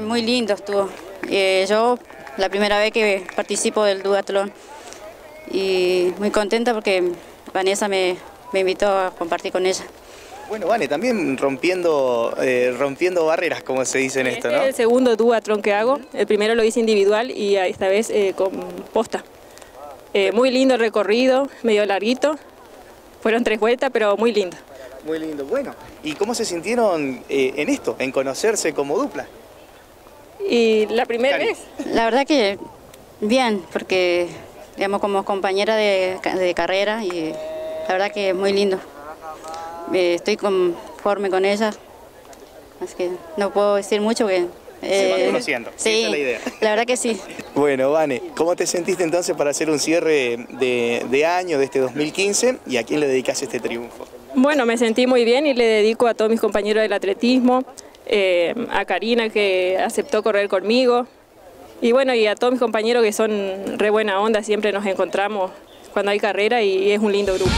muy lindo estuvo. Eh, yo la primera vez que participo del duatlón y muy contenta porque Vanessa me, me invitó a compartir con ella. Bueno, Vane, también rompiendo, eh, rompiendo barreras, como se dice en esto, Este ¿no? es el segundo duatlón que hago. El primero lo hice individual y esta vez eh, con posta. Eh, muy lindo el recorrido, medio larguito. Fueron tres vueltas, pero muy lindo. Muy lindo. Bueno, ¿y cómo se sintieron eh, en esto, en conocerse como dupla? Y la primera vez, La verdad que bien, porque digamos como compañera de, de carrera y la verdad que es muy lindo. Eh, estoy conforme con ella, así que no puedo decir mucho porque... Se van eh, conociendo, Sí, esa es la idea. la verdad que sí. Bueno, Vane, ¿cómo te sentiste entonces para hacer un cierre de, de año de este 2015 y a quién le dedicas este triunfo? bueno, me sentí muy bien y le dedico a todos mis compañeros del atletismo, eh, a Karina que aceptó correr conmigo y bueno, y a todos mis compañeros que son re buena onda, siempre nos encontramos cuando hay carrera y es un lindo grupo.